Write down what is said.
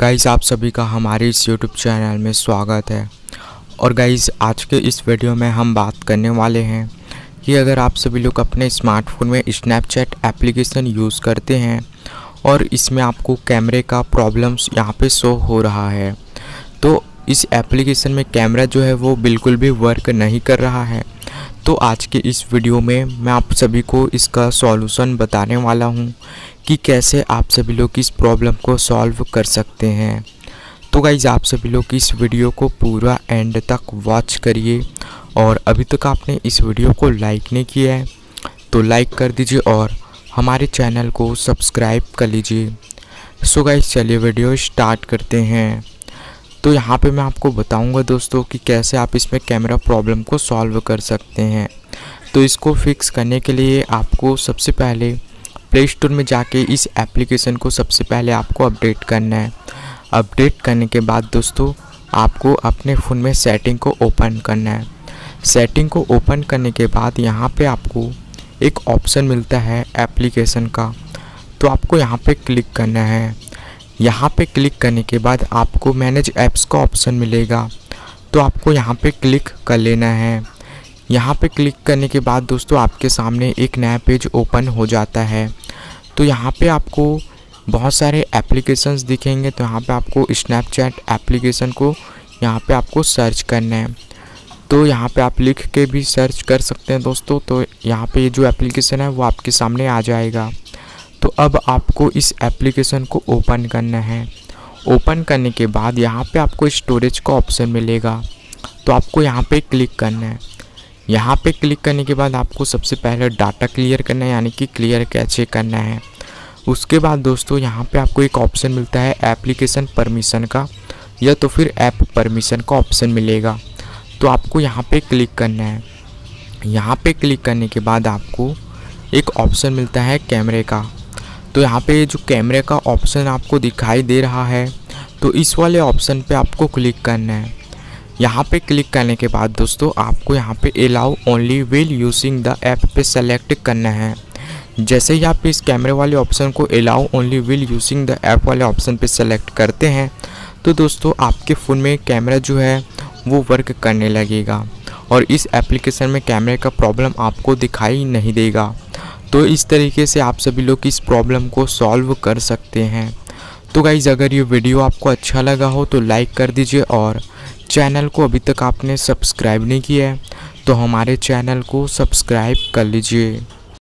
Guys आप सभी का हमारे इस यूट्यूब चैनल में स्वागत है। और गाइज़ आज के इस वीडियो में हम बात करने वाले हैं कि अगर आप सभी लोग अपने स्मार्टफ़ोन में स्नैपचैट एप्लीकेशन यूज़ करते हैं और इसमें आपको कैमरे का प्रॉब्लम्स यहाँ पे शो हो रहा है तो इस एप्लीकेशन में कैमरा जो है वो बिल्कुल भी वर्क नहीं कर रहा है। तो आज के इस वीडियो में मैं आप सभी को इसका सॉल्यूशन बताने वाला हूँ कि कैसे आप सभी लोग इस प्रॉब्लम को सॉल्व कर सकते हैं। तो गाइज़ आप सभी लोग इस वीडियो को पूरा एंड तक वॉच करिए और अभी तक आपने इस वीडियो को लाइक नहीं किया है तो लाइक कर दीजिए और हमारे चैनल को सब्सक्राइब कर लीजिए। सो गाइज़ चलिए वीडियो स्टार्ट करते हैं। तो यहाँ पे मैं आपको बताऊँगा दोस्तों कि कैसे आप इसमें कैमरा प्रॉब्लम को सॉल्व कर सकते हैं। तो इसको फिक्स करने के लिए आपको सबसे पहले प्ले स्टोर में जाके इस एप्लीकेशन को सबसे पहले आपको अपडेट करना है। अपडेट करने के बाद दोस्तों आपको अपने फ़ोन में सेटिंग को ओपन करना है। सेटिंग को ओपन करने के बाद यहाँ पे आपको एक ऑप्शन मिलता है एप्लीकेशन का। तो आपको यहाँ पे क्लिक करना है। यहाँ पे क्लिक करने के बाद आपको मैनेज ऐप्स का ऑप्शन मिलेगा। तो आपको यहाँ पे क्लिक कर लेना है। यहाँ पे क्लिक करने के बाद दोस्तों आपके सामने एक नया पेज ओपन हो जाता है। तो यहाँ पे आपको बहुत सारे एप्लीकेशंस दिखेंगे। तो यहाँ पे आपको स्नैपचैट एप्लीकेशन को यहाँ पे आपको सर्च करना है। तो यहाँ पे आप लिख के भी सर्च कर सकते हैं दोस्तों। तो यहाँ पे जो एप्लीकेशन है वो आपके सामने आ जाएगा। तो अब आपको इस एप्लीकेशन को ओपन करना है। ओपन करने के बाद यहाँ पे आपको स्टोरेज का ऑप्शन मिलेगा। तो आपको यहाँ पे क्लिक करना है। यहाँ पे क्लिक करने के बाद आपको सबसे पहले डाटा क्लियर करना है, यानी कि क्लियर कैचे करना है। उसके बाद दोस्तों यहाँ पे आपको एक ऑप्शन मिलता है एप्लीकेशन परमिशन का। या तो फिर ऐप परमिशन का ऑप्शन मिलेगा। तो आपको यहाँ पे क्लिक करना है। यहाँ पे क्लिक करने के बाद आपको एक ऑप्शन मिलता है कैमरे का। तो यहाँ पे जो कैमरे का ऑप्शन आपको दिखाई दे रहा है तो इस वाले ऑप्शन पे आपको क्लिक करना है। यहाँ पे क्लिक करने के बाद दोस्तों, आपको यहाँ पे allow only while using the app पे सेलेक्ट करना है। जैसे ही आप इस कैमरे वाले ऑप्शन को allow only while using the app वाले ऑप्शन पे सेलेक्ट करते हैं तो दोस्तों, आपके फ़ोन में कैमरा जो है, वो वर्क करने लगेगा और इस एप्लीकेशन में कैमरे का प्रॉब्लम आपको दिखाई नहीं देगा। तो इस तरीके से आप सभी लोग इस प्रॉब्लम को सॉल्व कर सकते हैं। तो गाइज़ अगर ये वीडियो आपको अच्छा लगा हो तो लाइक कर दीजिए और चैनल को अभी तक आपने सब्सक्राइब नहीं किया है तो हमारे चैनल को सब्सक्राइब कर लीजिए।